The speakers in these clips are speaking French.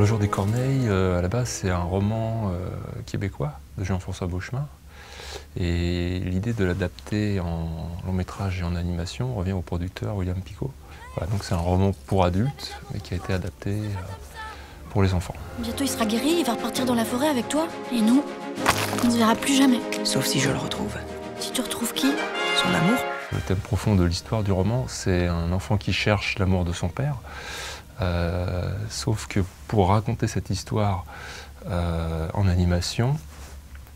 Le jour des corneilles, euh, à la base, c'est un roman euh, québécois de Jean-François Beauchemin. Et l'idée de l'adapter en long métrage et en animation revient au producteur William Picot. Voilà, donc c'est un roman pour adultes, mais qui a été adapté euh, pour les enfants. Bientôt il sera guéri, il va repartir dans la forêt avec toi. Et nous, on ne se verra plus jamais. Sauf si je le retrouve. Si tu retrouves qui? Son amour? Le thème profond de l'histoire du roman, c'est un enfant qui cherche l'amour de son père. Euh, sauf que pour raconter cette histoire euh, en animation,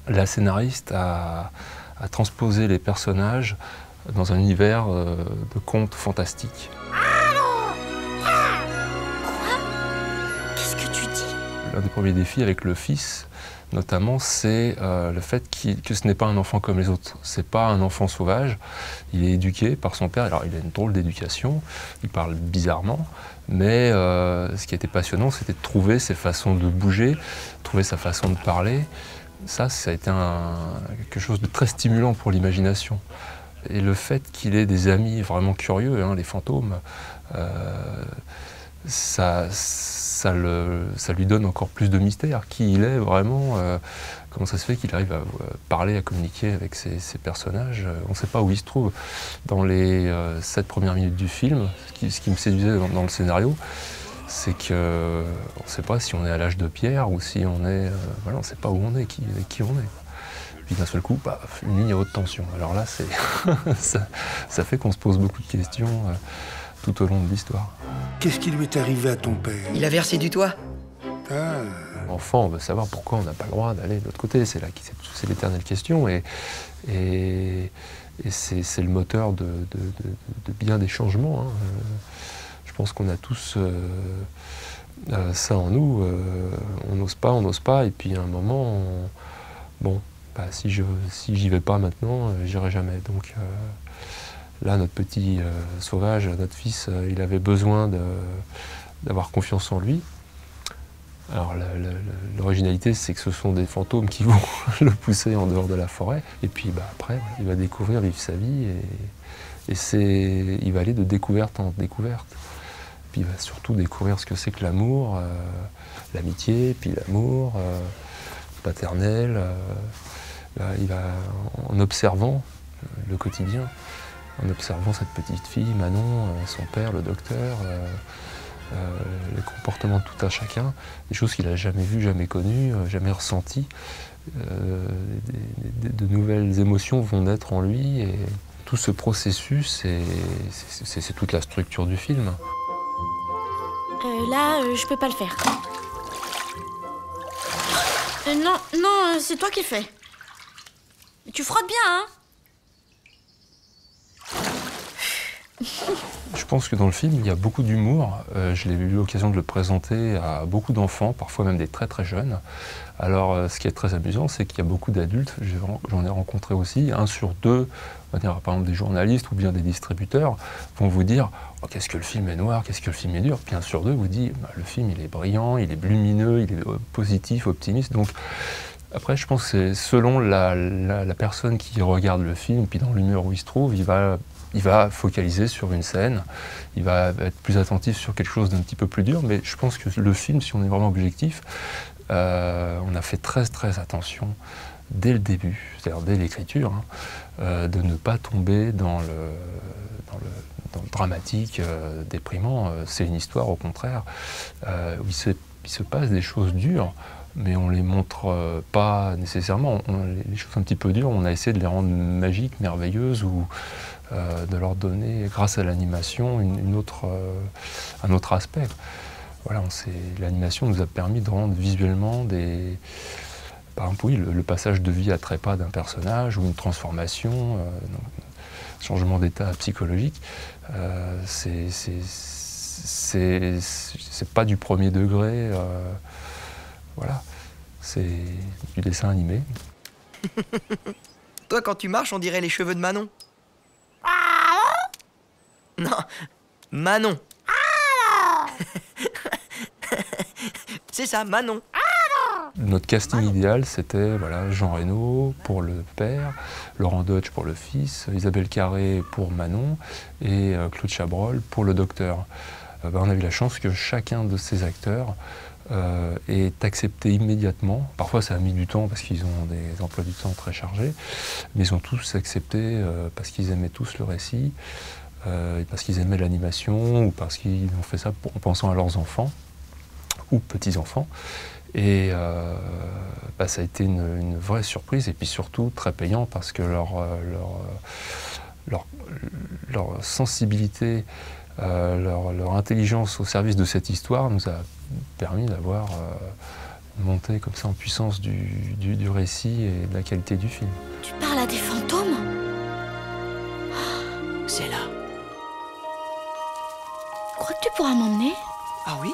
la scénariste a, a, transposé les personnages dans un univers euh, de contes fantastiques. Quoi? Qu'est-ce que tu dis? L'un des premiers défis avec le fils, notamment, c'est euh, le fait que ce n'est pas un enfant comme les autres. C'est pas un enfant sauvage. Il est éduqué par son père. Alors, il a une drôle d'éducation. Il parle bizarrement. Mais euh, ce qui était passionnant, c'était de trouver ses façons de bouger, trouver sa façon de parler. Ça, ça a été quelque chose de très stimulant pour l'imagination. Et le fait qu'il ait des amis vraiment curieux, hein, les fantômes, euh, ça, ça, lui donne encore plus de mystère. Qui il est vraiment euh, Comment ça se fait qu'il arrive à parler, à communiquer avec ces personnages On ne sait pas où il se trouve. Dans les euh, sept premières minutes du film, ce qui, me séduisait dans, le scénario, c'est qu'on ne sait pas si on est à l'âge de pierre ou si on est. Euh, voilà, on ne sait pas où on est, qui, qui on est. Puis d'un seul coup, une ligne à haute tension. Alors là, ça, fait qu'on se pose beaucoup de questions euh, tout au long de l'histoire. Qu'est-ce qui lui est arrivé à ton père? Il a versé du toit. Ah. Enfant, on veut savoir pourquoi on n'a pas le droit d'aller de l'autre côté. C'est là, c'est l'éternelle question. Et, et, et c'est le moteur de, de, de, de, bien des changements. Hein. Je pense qu'on a tous euh, euh, ça en nous. Euh, on n'ose pas, on n'ose pas. Et puis à un moment, on, bon, bah, si je si j'y vais pas maintenant, euh, j'irai jamais. Donc euh, là, notre petit euh, sauvage, notre fils, il avait besoin d'avoir confiance en lui. Alors l'originalité, c'est que ce sont des fantômes qui vont le pousser en dehors de la forêt. Et puis bah, après, il va découvrir, vivre sa vie. Et, il va aller de découverte en découverte. Puis il va surtout découvrir ce que c'est que l'amour, euh, l'amitié, puis l'amour euh, paternel. Euh, il va, en observant le quotidien, en observant cette petite fille, Manon, son père, le docteur, euh, les comportements de tout un chacun, des choses qu'il n'a jamais vues, jamais connues, euh, jamais ressenties. Euh, de nouvelles émotions vont naître en lui et tout ce processus, c'est toute la structure du film. Euh, là, euh, je peux pas le faire. Euh, non, non, c'est toi qui le fais. Tu frottes bien, hein? Je pense que dans le film, il y a beaucoup d'humour. Euh, je l'ai eu l'occasion de le présenter à beaucoup d'enfants, parfois même des très très jeunes. Alors, euh, ce qui est très amusant, c'est qu'il y a beaucoup d'adultes, j'en ai rencontré aussi, un sur deux, on va dire, par exemple des journalistes ou bien des distributeurs, vont vous dire oh, qu'est-ce que le film est noir, qu'est-ce que le film est dur. Puis un sur deux vous dit bah, le film il est brillant, il est lumineux, il est euh, positif, optimiste. Donc, après, je pense que c'est selon la, la, la, personne qui regarde le film, puis dans l'humeur où il se trouve, il va il va focaliser sur une scène, il va être plus attentif sur quelque chose d'un petit peu plus dur, mais je pense que le film, si on est vraiment objectif, euh, on a fait très très attention dès le début, c'est-à-dire dès l'écriture, hein, euh, de ne pas tomber dans le, dans le, dramatique, euh, déprimant. C'est une histoire, au contraire, où il se, passe des choses dures, mais on les montre pas nécessairement. On, les choses un petit peu dures, on a essayé de les rendre magiques, merveilleuses, ou euh, de leur donner, grâce à l'animation, une, euh, un autre aspect. Voilà, l'animation nous a permis de rendre visuellement des, par exemple, oui, le, passage de vie à trépas d'un personnage ou une transformation, euh, donc, changement d'état psychologique, euh, c'est pas du premier degré, euh, voilà, c'est du dessin animé. Toi, quand tu marches, on dirait les cheveux de Manon. Non, Manon. C'est ça, Manon. Notre casting Manon. idéal, c'était voilà, Jean Reno pour le père, Laurent Deutsch pour le fils, Isabelle Carré pour Manon et euh, Claude Chabrol pour le docteur. Euh, ben, on a eu la chance que chacun de ces acteurs euh, est accepté immédiatement. Parfois ça a mis du temps parce qu'ils ont des emplois du temps très chargés, mais ils ont tous accepté euh, parce qu'ils aimaient tous le récit, euh, parce qu'ils aimaient l'animation ou parce qu'ils ont fait ça en pensant à leurs enfants ou petits-enfants. Et euh, bah, ça a été une, vraie surprise et puis surtout très payant parce que leur, leur, leur sensibilité, euh, leur, leur intelligence au service de cette histoire nous a permis d'avoir euh, une montée comme ça en puissance du, du- du récit et de la qualité du film. Tu parles à des fantômes? C'est là. Crois que tu pourras m'emmener? Ah oui?